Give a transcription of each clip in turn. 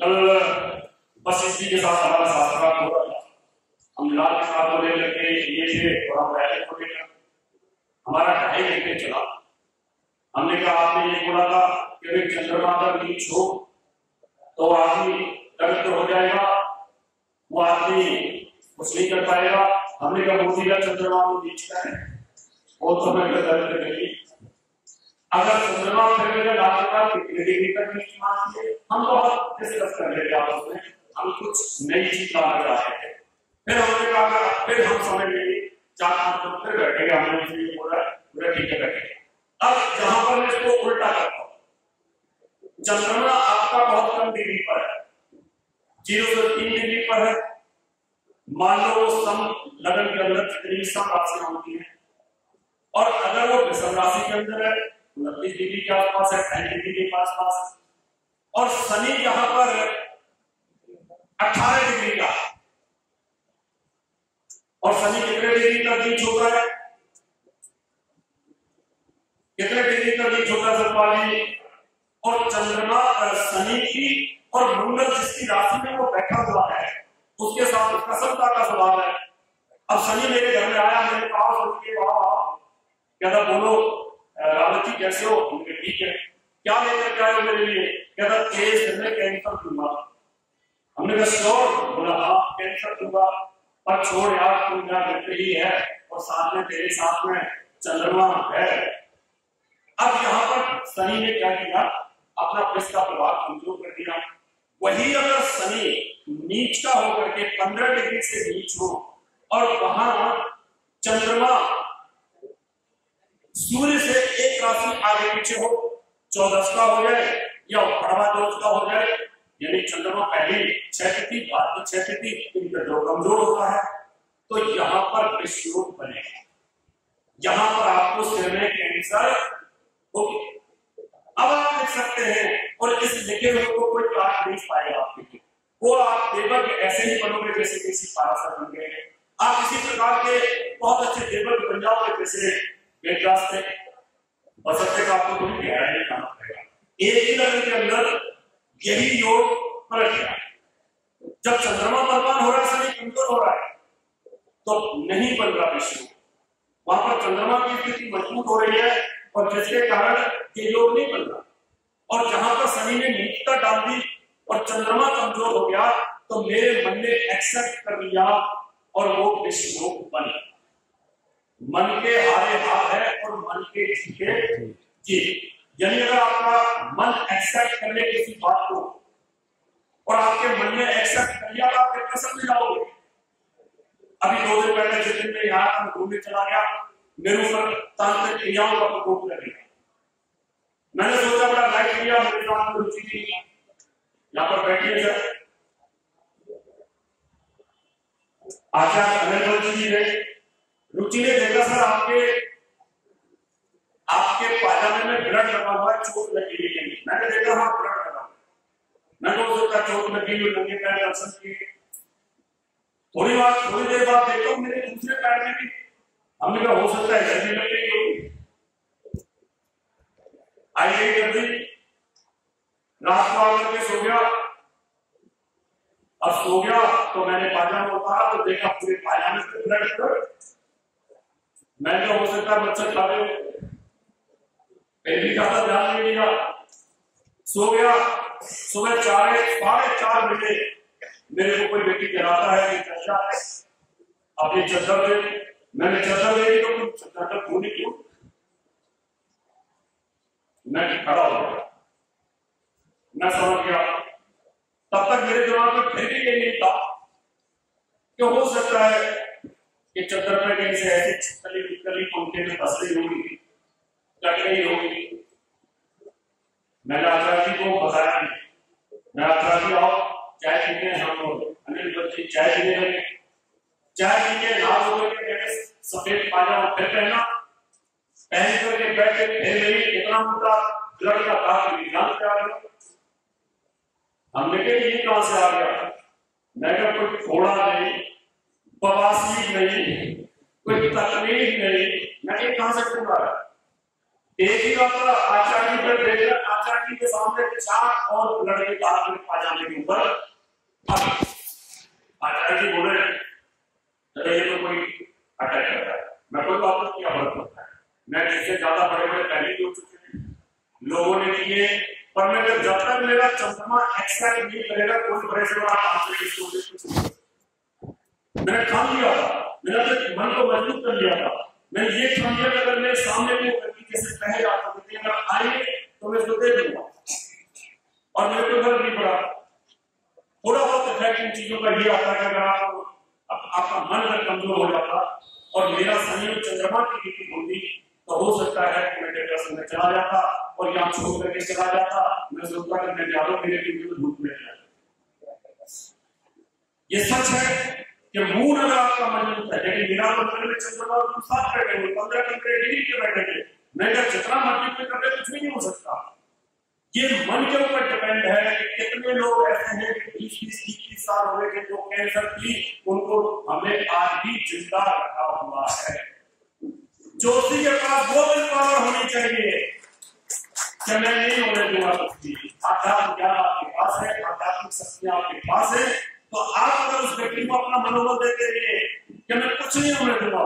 कल बस के साथ हमारा शास्त्रार्थ हो रहा हम लाल के को लेकर ये थे और हम पहले को लेकर हमारा ढाई घंटे चला हमने कहा आपने ये बोला था कि अगर चंद्रमा का बीच हो तो आदमी दर्द हो जाएगा वो आदमी कुछ नहीं कर पाएगा हमने कहा मोदी का चंद्रमा को बीच का है वो तो हमें दर्द नहीं अगर चंद्रमा फिर लापता कितने डिग्री तक नहीं मानती? हम बहुत डिस्कस कर लेते हैं आपस में। हम कुछ नई चीज़ लाना चाहते थे फिर हमने कहा फिर हम समझ लेंगे चार पाँच लोग फिर बैठेंगे, हमने इसलिए बोला, पूरा ठीक है, बैठेंगे। अब जहाँ पर मैं इसको उल्टा करता हूँ। चंद्रमा आपका बहुत कम डिग्री पर है। ज़ीरो से तीन डिग्री पर है। मान लो सम, लगन के अंदर कितनी सम राशियाँ होती है। और अगर वो विषम राशि के अंदर है उनतीस डिग्री के आसपास है टेन डिग्री के आसपास। और शनि यहाँ पर अठारह डिग्री का। और शनि कितने डिग्री का बीच होता है? कितने डिग्री का बीच होता है सरपाली और चंद्रमा शनि की और मंगल जिसकी राशि में वो बैठा हुआ है, उसके साथ कसमता का स्वभाव है। अब शनि मेरे घर में आया, मेरे पास बोलो रावत जी कैसे हो हमने ठीक है। क्या लेकर के आए मेरे लिए? कहता केस में कैंसर दूँगा। हमने कहा श्योर बोला हाँ कैंसर दूँगा। पर छोड़ यार तुम यहाँ पे ही है और साथ में तेरे साथ में चंद्रमा है। अब यहाँ पर शनि ने क्या किया? अपना पृष्ठ का प्रभाव कमज़ोर कर दिया। वही अगर शनि नीच का होकर के पंद्रह डिग्री से नीच हो और वहाँ चंद्रमा सूर्य से एक राशि आगे पीछे हो चौदह का हो जाए या बढ़वा दोष का हो जाए, यानी चंद्रमा पहले छह तिथि, बाद में छह तिथि इनका जो कमज़ोर होता है। तो यहाँ पर विश्वयोग बनेगा यहाँ पर आपको सिर में कैंसर होगी। अब आप लिख सकते हैं, और इस लिखे हुए को कोई काट नहीं पाएगा आपके वो आप देवक ऐसे ही बनोगे जैसे किसी पारासर बन गए आप इसी प्रकार के बहुत अच्छे देवक बन जाओगे जैसे वेदव्यास थे बसते का आपको थोड़ी गहराई में जाना पड़ेगा एक ही लग्न के अंदर यही योग पलट गया जब चंद्रमा बलवान हो रहा है, शनि कमज़ोर हो रहा है तो नहीं बन रहा विष्णु। वहाँ पर चंद्रमा की स्थिति मज़बूत हो रही है और जिसके कारण ये योग नहीं बन रहा। और जहाँ पर शनि ने नीचता डाल दी और चंद्रमा कमज़ोर हो गया तो मेरे मन ने एक्सेप्ट कर लिया और वो योग बन गया। मन के हारे हार है और मन के जीत यानी अगर आपका मन एक्सेप्ट कर ले किसी बात को और आपके मन ने एक्सेप्ट कर लिया तो आप कितना समझ जाओगे। अभी दो दिन पहले जिस दिन में यहाँ घूमने चला गया, मेरे ऊपर तांत्रिक क्रियाओं का प्रकोप लगेगा। मैंने सोचा बड़ा लाइक किया, मेरे साथ में रुचि थी। यहाँ पर बैठिए सर। आचार्य अनिल जी ने रुचि ने देखा सर, आपके आपके पाजामे में ब्लड लगा हुआ है, चोट लगी हुई है। मैंने देखा हाँ ब्लड लगा मैंने हो। सकता चोट लगी हुई नंगे पैर दर्शन किए। थोड़ी बात, थोड़ी देर बाद देखो, मेरे दूसरे पैर में भी। हमने कहा, हो सकता है जल्दी लग गई आई कर दी रात को आकर के सो गया। अब सो गया तो मैंने पाजामा उतारा तो देखा, पूरे पाजामे से ब्लड मैं तो हो सकता है मच्छर खा रहे फिर भी ज़्यादा ध्यान नहीं दिया सो गया। सुबह चार, साढ़े चार बजे मेरे को कोई व्यक्ति गिराता है कि चर्चा अब ये चद्दर दे मैंने चद्दर दे दी तो कुछ चद्दर धोनी क्यों? मैं खड़ा हो गया। मैं समझ गया। तब तक मेरे दिमाग में फिर भी ये नहीं था कि हो सकता है कि चक्कर में कहीं से ऐसी छिपकली विपकली पंखे में फंस होगी कट गई होगी। मैंने आचार्य जी को बताया मैं आचार्य जी आओ चाय हैं हम लोग। अनिल बच्चे, चाय पीने लगे चाय पी के नहा धो करके मैंने सफ़ेद पाजामा फिर पहना पहन करके बैठे फिर मेरी इतना मोटा ब्लड का काट विज्ञान पे आ गया। हमने कहा, ये कहाँ से आ गया? मैं कहा, कोई फोड़ा नहीं, बवासीर नहीं कोई तकलीफ़ नहीं मैं ये कहाँ से पूरा एक ही बात आचार्य पर देखकर आचार्य के सामने चार और लड़के हाथ में पाजामे के ऊपर। आचार्य जी बोले, अरे ये तो कोई अटैक कर रहा है। मैं कोई वापस क्या फ़र्क पड़ता है। मैं जिससे ज़्यादा बड़े बड़े पहले ही हो चुके हैं। लोगों ने किए, पर मैं जब तक मेरा चंद्रमा एक्सट्रैक्ट नहीं करेगा, कोई बड़े से बड़ा काम मैंने काम लिया था। मेरा तो मन को मज़बूत कर लिया था। मैंने ये काम किया अगर मेरे सामने वो जैसे पहले आता तो अगर आए तो मैं उसको दे दूँगा। और मेरे को घर नहीं पड़ा। थोड़ा बहुत इफ़ेक्ट इन चीज़ों का ये आता है अगर आप आपका मन अगर कमज़ोर हो जाता और मेरा संयोग चंद्रमा की रीति होती तो हो सकता है कि मैं डिप्रेशन में चला जाता और यहाँ छोड़ करके चला जाता। मैं सोचता कि मैं ज़्यादा मेरे लिए धूप में ये सच है कि मूड अगर आपका मज़बूत है लेकिन मेरा मंत्र में चंद्रमा सात बैठे हुए पंद्रह पंद्रह डिग्री के बैठे थे मैं जब जितना मर्ज़ी पे कर कुछ भी नहीं हो सकता। ये मन के ऊपर डिपेंड है कि कितने लोग ऐसे हैं कि बीस बीस, इक्कीस साल हो गए जो कैंसर थी, उनको हमें आज भी ज़िंदा रखा हुआ है। जोशी के पास वो विल पावर होनी चाहिए। कि मैं नहीं होने दूँगा कुछ आध्यात्म ज्ञान आपके पास है, आध्यात्मिक शक्तियाँ आपके पास है। तो आप अगर उस व्यक्ति को अपना मनोबल देते रहिए कि मैं कुछ नहीं होने दूँगा।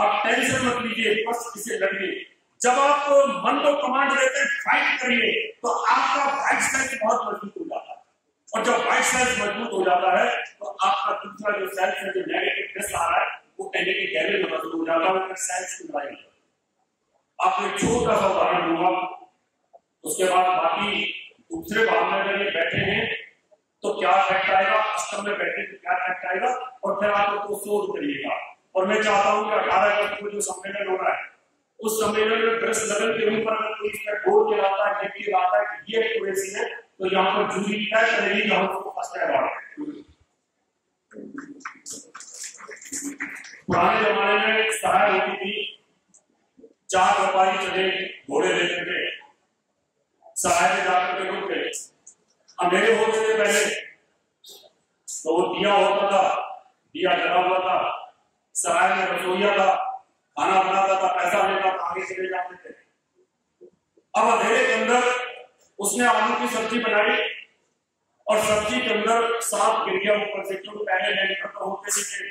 आप टेंशन मत लीजिए, बस इसे लड़िए। जब आप मन को कमांड देते हैं फाइट करिए तो आपका फाइट सेंस बहुत मज़बूत हो जाता है। और जब फाइट सेंस मज़बूत हो जाता है तो आपका दूसरा जो सेल्स है, जो नेगेटिव टेस्ट आ रहा है, वो कहने के गहरे में मज़बूत हो जाता है सेल्स की लड़ाई आपको एक छोटा सा उदाहरण दूँगा। उसके बाद बाकी आएगा में बैठे तो क्या इफ़ेक्ट आएगा और फिर आप उसको सोच करिएगा। और मैं चाहता हूँ कि अठारह अगस्त को जो सम्मेलन हो रहा है, उस सम्मेलन में प्रेस लेवल के ऊपर अगर कोई इसका बोर्ड लगाता है के लाता है कि ये एक्यूरेसी है तो यहाँ पर जूरी तय करेगी कि उसको फ़र्स्ट अवार्ड पुराने जमाने में सहाय होती थी, चार व्यापारी चले घोड़े लेकर के सहाय में जाकर के रुक गए अंधेरे होते थे पहले। तो वो दिया होता था, दिया जला हुआ था, सराय में रसोईया था, खाना बनाता था, पैसा लेता था, आगे चले जाते थे। अब अंधेरे के अंदर उसने आलू की सब्ज़ी बनाई और सब्ज़ी के अंदर सांप गिर गया ऊपर से, क्योंकि पहले तो होते थे,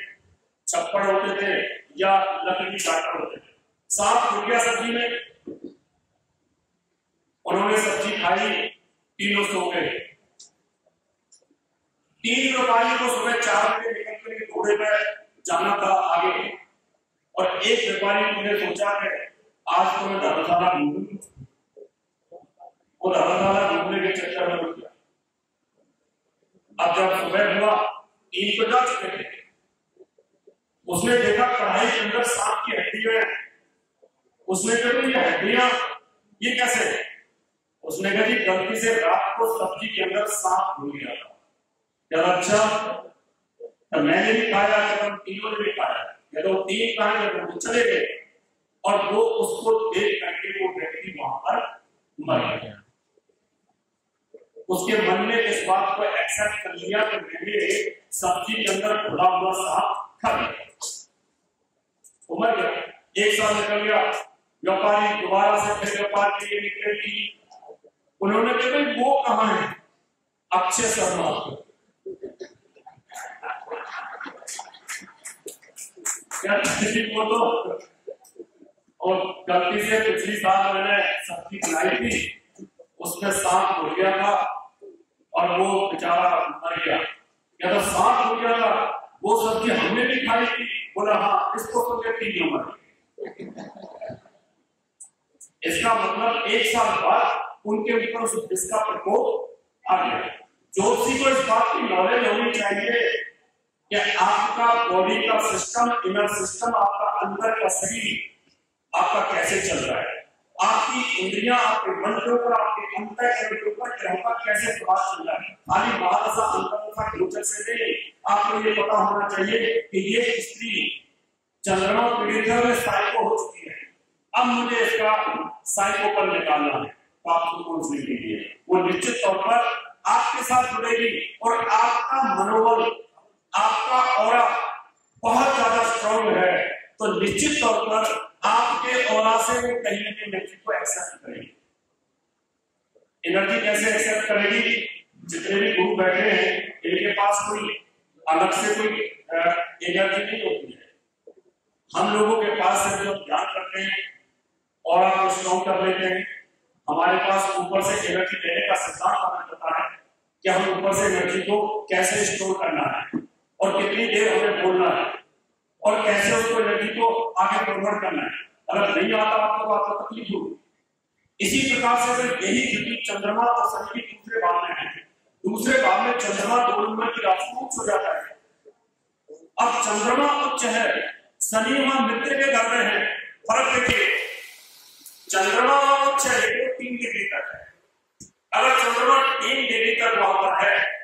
छप्पड़ होते थे या लकड़ी काटर होते थे। सांप गिर गया सब्ज़ी में, उन्होंने सब्ज़ी खाई, तीनों सो गए। तीन व्यापारी को सुबह चार बजे निकल कर घोड़े पर जाना था आगे। और एक व्यापारी ने सोचा कि आज तो मैं धर्मशाला ढूंढूँगी वो धर्मशाला ढूँढने के चक्कर में रुक गया। अब जब सुबह हुआ तीन तो जा चुके थे। उसने देखा कढ़ाई के अंदर सांप की हड्डी है। उसने कहा ये हड्डियाँ, ये कैसे? उसने कहा, जी, गलती से रात को सब्ज़ी के अंदर सांप घुल गया था। क्या अच्छा तो मैंने भी खाया जब हम तीनों ने भी खाया या तो तीन कहा जब वो चले गए, और वो उसको देख करके वो व्यक्ति वहाँ पर मर गया। उसके मन ने इस बात को एक्सेप्ट कर लिया कि मैंने सब्ज़ी के अंदर खुला हुआ सांप खा लिया। वो गया। एक साल निकल गया। व्यापारी दोबारा से फिर व्यापार के लिए निकले उन्होंने कहा वो कहा है? अक्षय शर्मा। तो। और गलती से पिछली साल मैंने सब्ज़ी बनाई थी, उसमें सांप हो गया था और वो बेचारा मर गया। या तो सांप हो गया था, वो सब्ज़ी हमने भी खाई थी। बोला हाँ इसको तो व्यक्ति नहीं मर इसका मतलब एक साल बाद उनके ऊपर उस इसका प्रकोप आ गया। जोशी को इस बात की नॉलेज होनी चाहिए कि आपका बॉडी का सिस्टम इनर सिस्टम आपका अंदर का शरीर आपका कैसे चल रहा है? आपकी इंद्रियाँ आपके मन के ऊपर, आपके अंतर के ऊपर ग्रह कैसे प्रभाव चल रहा है? खाली महादशा अंतरदशा गोचर से नहीं आपको ये पता होना चाहिए कि ये स्त्री चंद्रमा पीड़ित है साइको हो चुकी है। अब मुझे इसका साइको पर निकालना है। तो आपको कौन सी लीजिए वो निश्चित तौर पर आपके साथ जुड़ेगी और आपका मनोबल आपका और बहुत ज़्यादा स्ट्रॉन्ग है तो निश्चित तौर पर आपके ओला से कहीं ना कहीं एनर्जी को एक्सेप्ट करेगी। एनर्जी कैसे एक्सेप्ट करेगी? जितने भी ग्रुप बैठे हैं, इनके पास कोई अलग से कोई एनर्जी नहीं होती है। हम लोगों के पास से जो ध्यान करते हैं और आप स्ट्रॉन्ग कर लेते हैं। हमारे पास ऊपर से एनर्जी देने का सिद्धांत हमें पता है कि हम ऊपर से एनर्जी को कैसे स्टोर करना है। और कितनी देर हमें बोलना है? और कैसे उसको एनर्जी को आगे कन्वर्ट करना है? अगर नहीं आता आपको तो आपको तकलीफ़ होगी। इसी प्रकार से अगर यही स्थिति चंद्रमा और शनि के दूसरे भाव में है, दूसरे भाव में चंद्रमा दो नंबर की राशि उच्च हो जाता है। अब चंद्रमा उच्च है, शनि वहाँ मित्र के घर में है, फ़र्क देखिए। चंद्रमा उच्च है तीन डिग्री तक है। अगर चंद्रमा तीन डिग्री तक वहाँ पर है